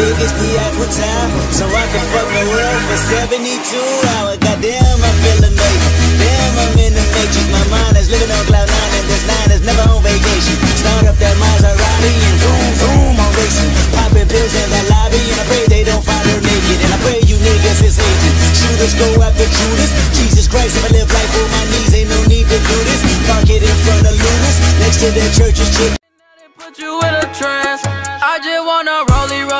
The Eiffel Tower, so I can fuck the world for 72 hours. Goddamn, I feel amazing. Damn, I'm in the matrix. My mind is living on cloud nine, and this nine is never on vacation. Start up that Maserati and zoom, zoom, I'm racing. Popping pills in that lobby, and I pray they don't find her naked. And I pray you niggas is hating. Shooters go after Judas. Jesus Christ, if I live life on my knees, ain't no need to do this. Park it in front of Lunas, next to the church's chick. Put you in a trance. I just wanna rollie, rollie,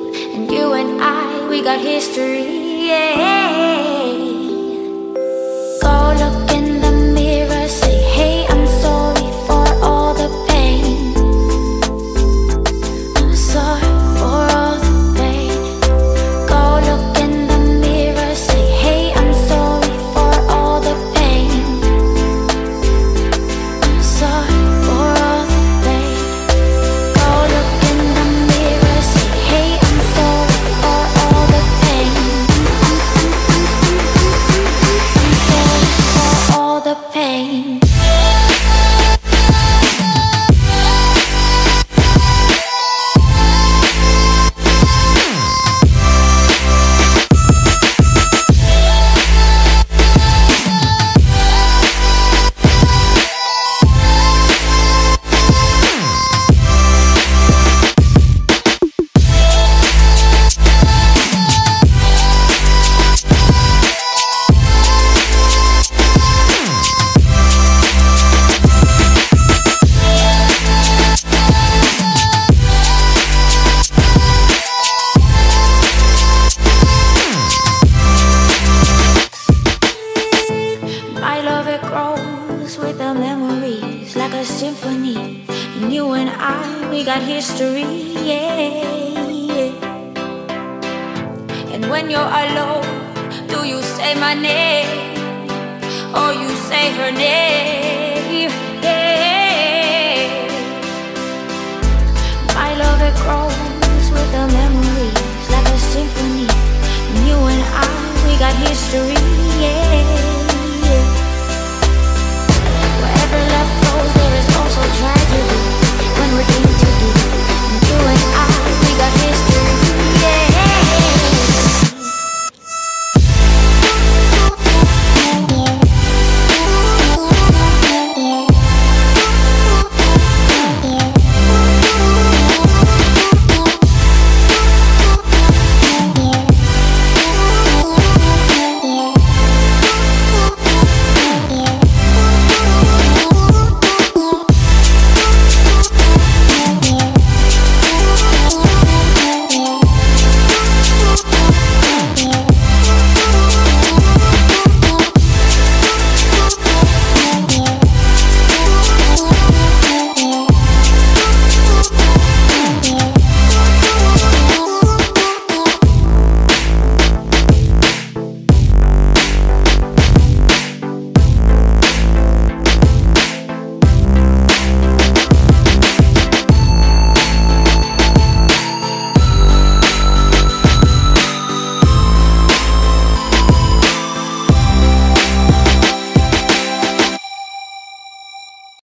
And you and I, we got history. Yeah. The memories like a symphony. And you and I, we got history, yeah. And when you're alone, do you say my name or you say her name? Yeah. My love it grows with the memories like a symphony. And you and I, we got history, yeah.